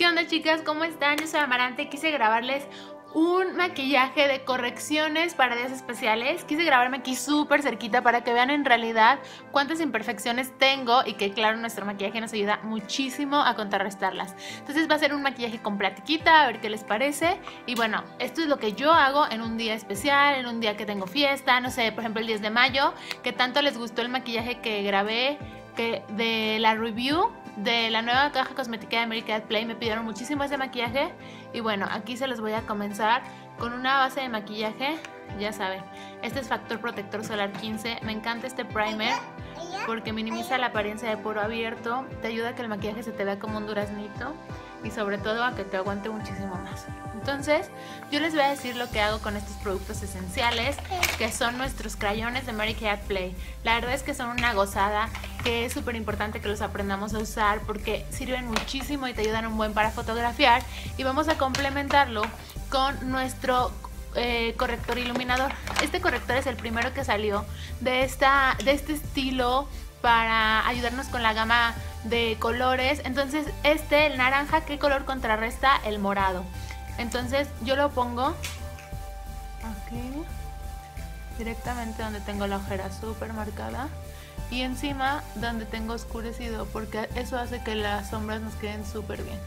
¿Qué onda chicas? ¿Cómo están? Yo soy Amarante quise grabarles un maquillaje de correcciones para días especiales. Quise grabarme aquí súper cerquita para que vean en realidad cuántas imperfecciones tengo y que claro nuestro maquillaje nos ayuda muchísimo a contrarrestarlas. Entonces va a ser un maquillaje con platiquita, a ver qué les parece. Y bueno, esto es lo que yo hago en un día especial, en un día que tengo fiesta, no sé, por ejemplo el 10 de mayo, que tanto les gustó el maquillaje que grabé que de la review de la nueva caja cosmética de American Play me pidieron muchísimo ese maquillaje. Y bueno, aquí se los voy a comenzar con una base de maquillaje, ya saben, este es factor protector solar 15, me encanta este primer porque minimiza la apariencia de poro abierto, te ayuda a que el maquillaje se te vea como un duraznito y sobre todo a que te aguante muchísimo más. Entonces, yo les voy a decir lo que hago con estos productos esenciales, que son nuestros crayones de Mary Kay Play. La verdad es que son una gozada, que es súper importante que los aprendamos a usar porque sirven muchísimo y te ayudan un buen para fotografiar. Y vamos a complementarlo con nuestro eh, corrector iluminador. Este corrector es el primero que salió de, esta, de este estilo para ayudarnos con la gama de colores. Entonces este, el naranja, ¿qué color contrarresta? El morado. Entonces yo lo pongo aquí, directamente donde tengo la ojera súper marcada y encima donde tengo oscurecido porque eso hace que las sombras nos queden súper bien.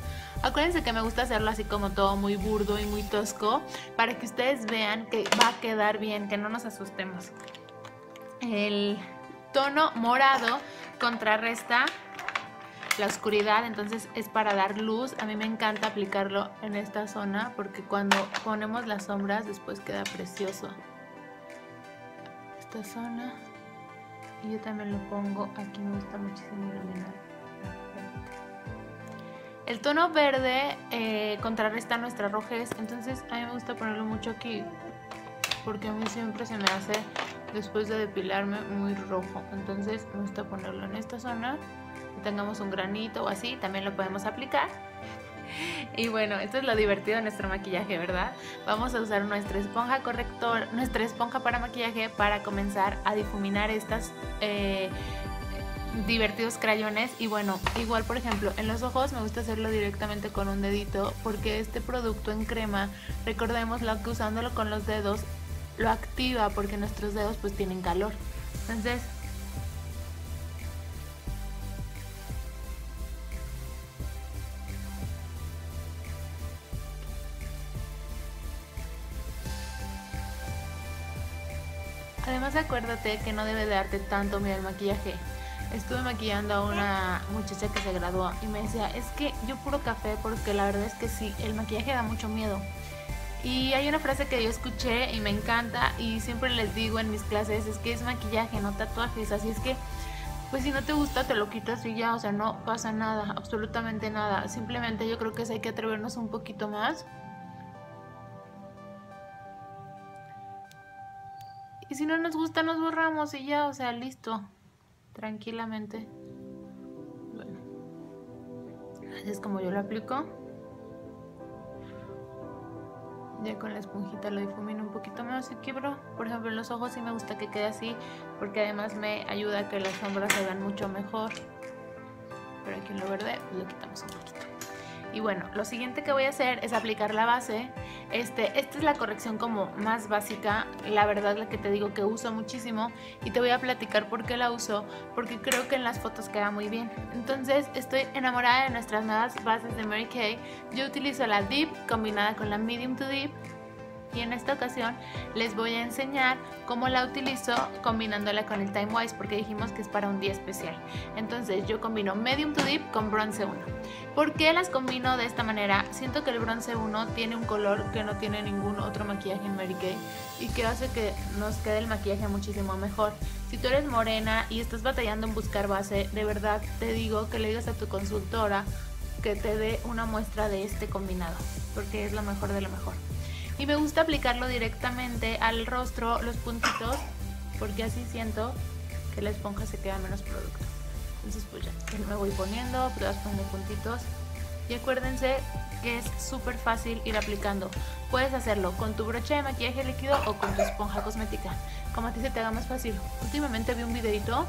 Acuérdense que me gusta hacerlo así como todo muy burdo y muy tosco para que ustedes vean que va a quedar bien, que no nos asustemos. El tono morado contrarresta la oscuridad, entonces es para dar luz. A mí me encanta aplicarlo en esta zona porque cuando ponemos las sombras después queda precioso. Esta zona. Y yo también lo pongo, aquí me gusta muchísimo iluminar. El tono verde eh, contrarresta nuestra rojez, entonces a mí me gusta ponerlo mucho aquí porque a mí siempre se me hace después de depilarme muy rojo. Entonces me gusta ponerlo en esta zona tengamos un granito o así, también lo podemos aplicar. Y bueno, esto es lo divertido de nuestro maquillaje, ¿verdad? Vamos a usar nuestra esponja corrector, nuestra esponja para maquillaje para comenzar a difuminar estas eh, divertidos crayones. Y bueno, igual por ejemplo, en los ojos me gusta hacerlo directamente con un dedito porque este producto en crema, recordemos que usándolo con los dedos lo activa porque nuestros dedos pues tienen calor. Entonces Además acuérdate que no debe darte tanto miedo el maquillaje. Estuve maquillando a una muchacha que se graduó y me decía, es que yo puro café porque la verdad es que sí, el maquillaje da mucho miedo. Y hay una frase que yo escuché y me encanta y siempre les digo en mis clases, es que es maquillaje, no tatuajes, así es que pues si no te gusta te lo quitas y ya, o sea, no pasa nada, absolutamente nada. Simplemente yo creo que hay que atrevernos un poquito más Y si no nos gusta, nos borramos y ya, o sea, listo. Tranquilamente. Bueno. Así es como yo lo aplico. Ya con la esponjita lo difumino un poquito más y quiebro. Por ejemplo, en los ojos sí me gusta que quede así, porque además me ayuda a que las sombras se vean mucho mejor. Pero aquí en lo verde lo quitamos un poquito. Y bueno, lo siguiente que voy a hacer es aplicar la base. Este, esta es la corrección como más básica, la verdad la que te digo que uso muchísimo y te voy a platicar por qué la uso, porque creo que en las fotos queda muy bien. Entonces estoy enamorada de nuestras nuevas bases de Mary Kay. Yo utilizo la Deep combinada con la Medium to Deep y en esta ocasión les voy a enseñar cómo la utilizo combinándola con el Time Wise porque dijimos que es para un día especial. Entonces yo combino Medium to Deep con Bronce 1. ¿Por qué las combino de esta manera? Siento que el Bronce 1 tiene un color que no tiene ningún otro maquillaje en Mary Kay y que hace que nos quede el maquillaje muchísimo mejor. Si tú eres morena y estás batallando en buscar base, de verdad te digo que le digas a tu consultora que te dé una muestra de este combinado porque es lo mejor de lo mejor y me gusta aplicarlo directamente al rostro, los puntitos, porque así siento que la esponja se queda menos producto. Entonces pues ya, me voy poniendo, pruebas poniendo puntitos y acuérdense que es súper fácil ir aplicando. Puedes hacerlo con tu brocha de maquillaje líquido o con tu esponja cosmética, como a ti se te haga más fácil. Últimamente vi un videito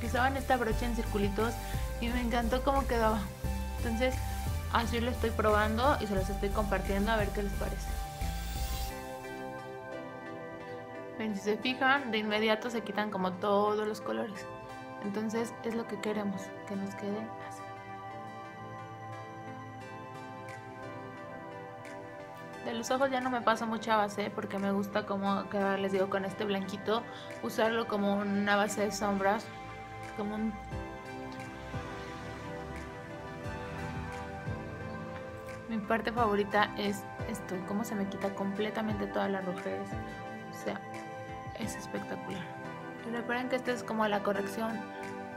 que usaban esta brocha en circulitos y me encantó cómo quedaba. Entonces así lo estoy probando y se los estoy compartiendo a ver qué les parece. Ven, si se fijan, de inmediato se quitan como todos los colores. Entonces es lo que queremos, que nos quede así. De los ojos ya no me paso mucha base porque me gusta como quedar, les digo, con este blanquito, usarlo como una base de sombras, como un... Mi parte favorita es esto, cómo se me quita completamente toda la rojez. O sea, es espectacular. recuerden que esta es como la corrección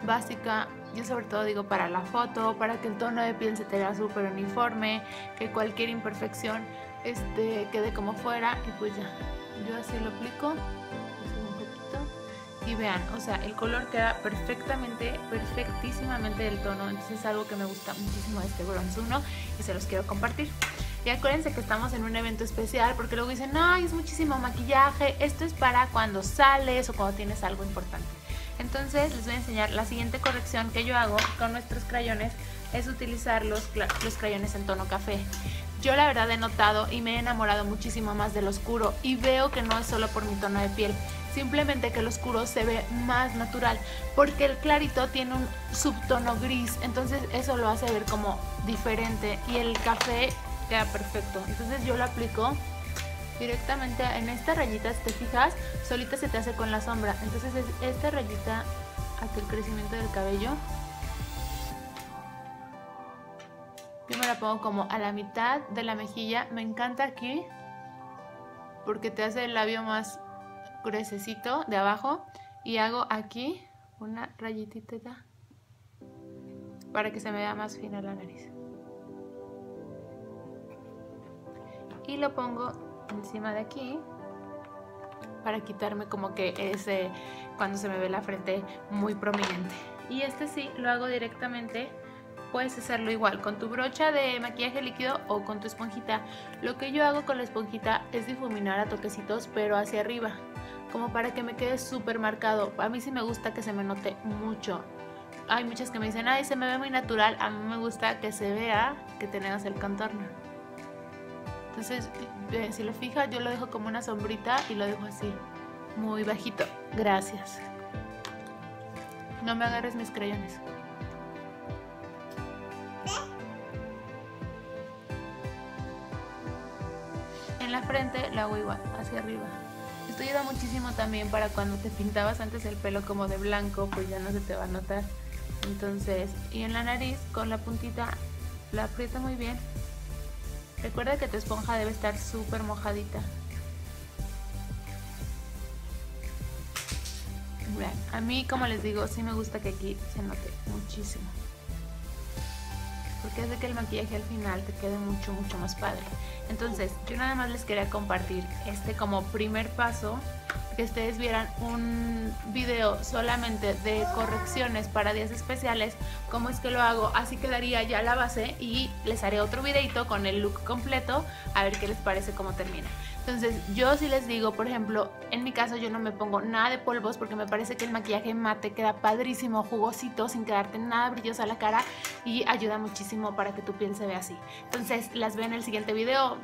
básica, yo sobre todo digo para la foto, para que el tono de piel se te vea súper uniforme, que cualquier imperfección este, quede como fuera y pues ya, yo así lo aplico, y vean, o sea, el color queda perfectamente, perfectísimamente del tono, entonces es algo que me gusta muchísimo este Bronze 1 y se los quiero compartir. Y acuérdense que estamos en un evento especial porque luego dicen, no, es muchísimo maquillaje, esto es para cuando sales o cuando tienes algo importante. Entonces les voy a enseñar la siguiente corrección que yo hago con nuestros crayones es utilizar los, los crayones en tono café. Yo la verdad he notado y me he enamorado muchísimo más del oscuro y veo que no es solo por mi tono de piel, simplemente que el oscuro se ve más natural porque el clarito tiene un subtono gris, entonces eso lo hace ver como diferente y el café queda perfecto. Entonces yo lo aplico directamente en esta rayita, si te fijas, solita se te hace con la sombra. Entonces es esta rayita hasta el crecimiento del cabello. Yo me la pongo como a la mitad de la mejilla. Me encanta aquí porque te hace el labio más gruesecito de abajo. Y hago aquí una rayitita para que se me vea más fina la nariz. Y lo pongo encima de aquí para quitarme como que ese cuando se me ve la frente muy prominente. Y este sí lo hago directamente puedes hacerlo igual con tu brocha de maquillaje líquido o con tu esponjita. Lo que yo hago con la esponjita es difuminar a toquecitos pero hacia arriba como para que me quede súper marcado. A mí sí me gusta que se me note mucho. Hay muchas que me dicen ay se me ve muy natural a mí me gusta que se vea que tenemos el contorno entonces, eh, si lo fijas, yo lo dejo como una sombrita y lo dejo así, muy bajito. Gracias. No me agarres mis crayones. En la frente lo hago igual, hacia arriba. Esto ayuda muchísimo también para cuando te pintabas antes el pelo como de blanco, pues ya no se te va a notar. Entonces, y en la nariz con la puntita la aprieto muy bien Recuerda que tu esponja debe estar súper mojadita. a mí como les digo, sí me gusta que aquí se note muchísimo. Porque hace que el maquillaje al final te quede mucho, mucho más padre. Entonces, yo nada más les quería compartir este como primer paso que ustedes vieran un video solamente de correcciones para días especiales, cómo es que lo hago, así quedaría ya la base y les haré otro videito con el look completo a ver qué les parece cómo termina. Entonces yo sí les digo, por ejemplo, en mi caso yo no me pongo nada de polvos porque me parece que el maquillaje mate queda padrísimo, jugosito, sin quedarte nada brillosa la cara y ayuda muchísimo para que tu piel se vea así. Entonces las veo en el siguiente video.